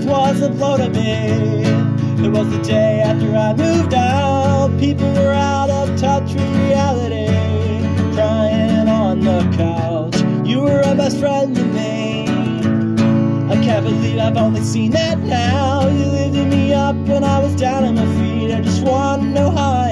reality. It was the day after I moved out. People were out of touch with reality. Crying on the couch. You were a best friend to me. I can't believe I've only seen that now. You lifted me up when I was down on my feet. I just want to know how and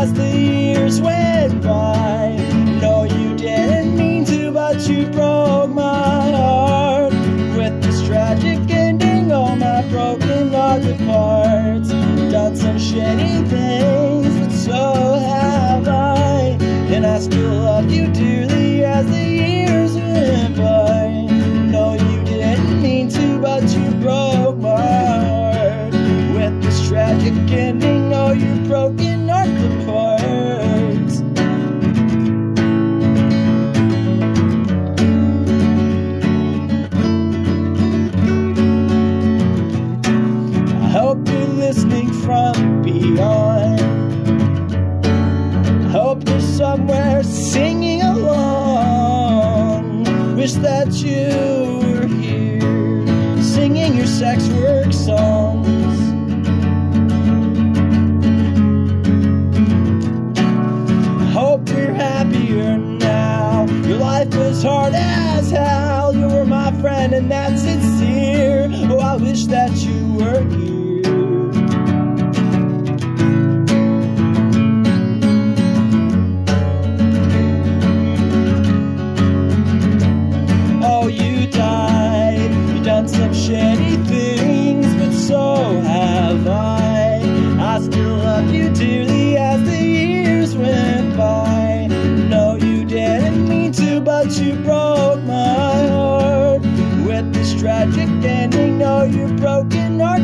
as the years went by. No, you didn't mean to, but you broke my heart with this tragic ending. All my broken heart parts. Done some shady things, but so have I. And I still love you dearly as the years went by. No, you didn't mean to, but you broke my heart with this tragic ending. Listening from beyond. Hope you're somewhere singing along. Wish that you were here singing your sex work songs. I hope you're happier now. Your life was hard as hell. You were my friend, and that's sincere. Oh, I wish that you were here mean to, but you broke my heart. With this tragic ending, oh, your broken heart